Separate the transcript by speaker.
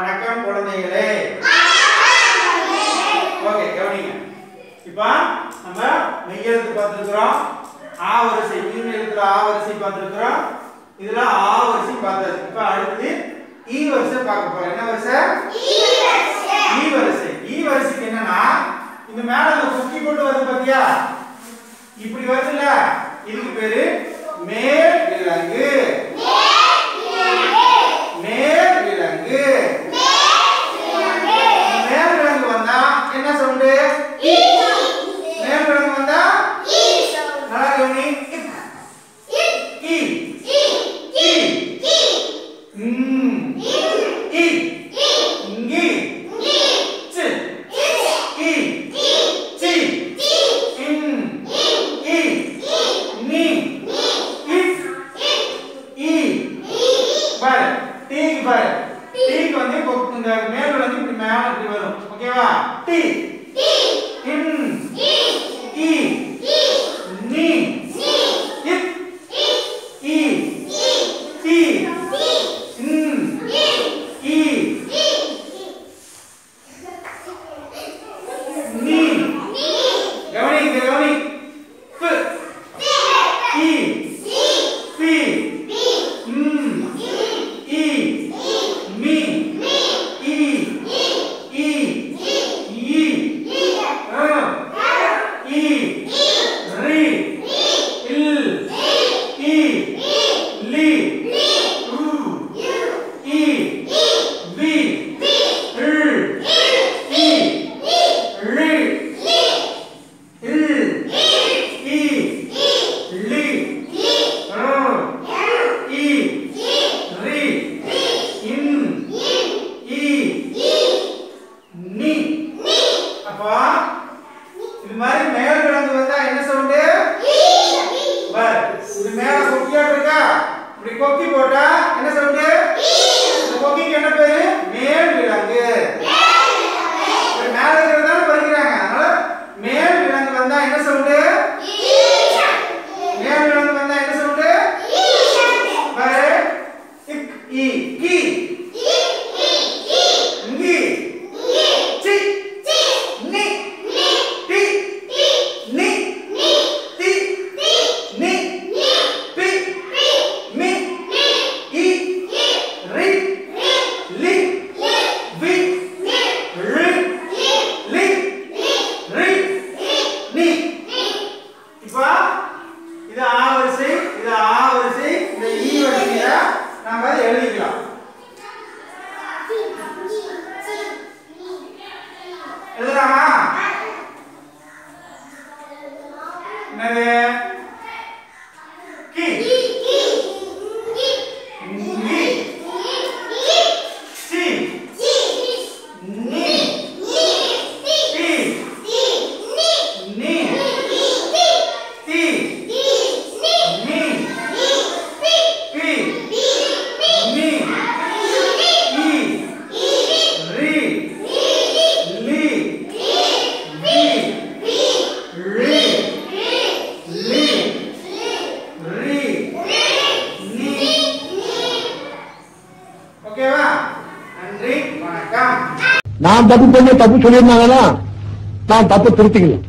Speaker 1: வணக்கம் குழந்தைகளே. ஓகே கவனிங்க. இப்போ நம்ம மெய்யெழுத்து பார்த்துருக்குறோம். ஆ வரிசை மீன் எழுத்துல ஆ வரிசை பார்த்துருக்குறோம். இதுல ஆ வரிசை பார்த்தாச்சு இப்போ அடுத்து ஈ வரிசை பார்க்க போறோம். என்ன வரிசை? ஈ வரிசை. ஈ வரிசைக்கு என்னன்னா இந்த மேல அந்த குக்கி போட்டு வருது பாத்தியா? இப்படி வருதுல்ல? இதுக்கு பேரு பாரு டீக்கு வந்து இப்போ இந்த மேல் விலங்கு இப்படி மேல இப்படி வரும் ஓகேவா டீ இன் அப்பா இது மாதிரி மேல விலங்கு வந்தா என்ன சவுண்டு? பார் இது மேல கொக்கியாட்டு இருக்கா? இப்படி கொக்கி போட்டா என்ன சவுண்டு? கொக்கிக்கு என்ன பேரு? எழுதலாமா என்னது கி
Speaker 2: நான் தப்பு பண்ண தப்பு சொல்லியிருந்தாங்கன்னா நான் தப்பு திருத்திக்கலாம்